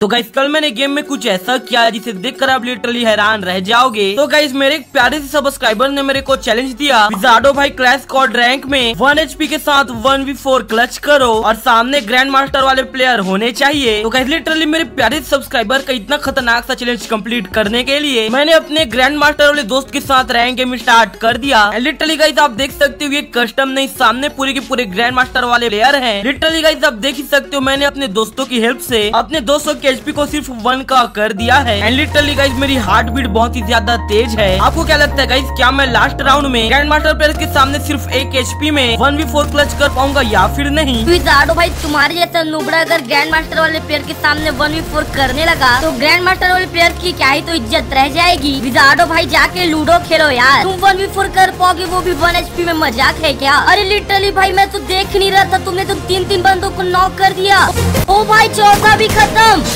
तो गाइस कल मैंने गेम में कुछ ऐसा किया जिसे देखकर आप लिटरली हैरान रह जाओगे। तो गाइस मेरे एक प्यारे से सब्सक्राइबर ने मेरे को चैलेंज दिया। जाडो भाई क्लैश कॉड रैंक में वन एचपी के साथ वन वी फोर क्लच करो और सामने ग्रैंड मास्टर वाले प्लेयर होने चाहिए। तो गाइस लिटरली मेरे प्यारे सब्सक्राइबर का इतना खतरनाक सा चैलेंज कंप्लीट करने के लिए मैंने अपने ग्रैंड मास्टर वाले दोस्त के साथ रैंक गेम स्टार्ट कर दिया। लिटरली गाइज़ आप देख सकते हो ये कस्टम नहीं, सामने पूरे के पूरे ग्रैंड मास्टर वाले प्लेयर है। लिटरली गाइज़ आप देख ही सकते हो मैंने अपने दोस्तों की हेल्प ऐसी अपने दोस्तों के एचपी को सिर्फ़ वन का कर दिया है। एंड लिटरली गाइज़ मेरी हार्ट बीट बहुत ही ज़्यादा तेज है। आपको क्या लगता है गाइज़ क्या मैं लास्ट राउंड में ग्रैंड मास्टर प्लेयर के सामने सिर्फ़ एक एचपी में वन वी फोर क्लच कर पाऊँगा या फिर नहीं? विजार्डो भाई, तुम्हारे जैसा नुबड़ा अगर ग्रैंड मास्टर वाले प्लेयर के सामने वन वी फोर करने लगा तो ग्रैंड मास्टर वाले प्लेयर की क्या ही तो इज़्ज़त रह जाएगी? विजार्डो भाई, जाके लूडो खेलो यार। तुम वन वी फोर कर पाओगे, वो भी वन एचपी में मज़ाक है क्या? अरे लिटरली भाई, मैं तो देख नहीं रहा था, तुमने तो तीन तीन बंदों को नॉक कर दिया। ओ भाई, चौथा भी खत्म।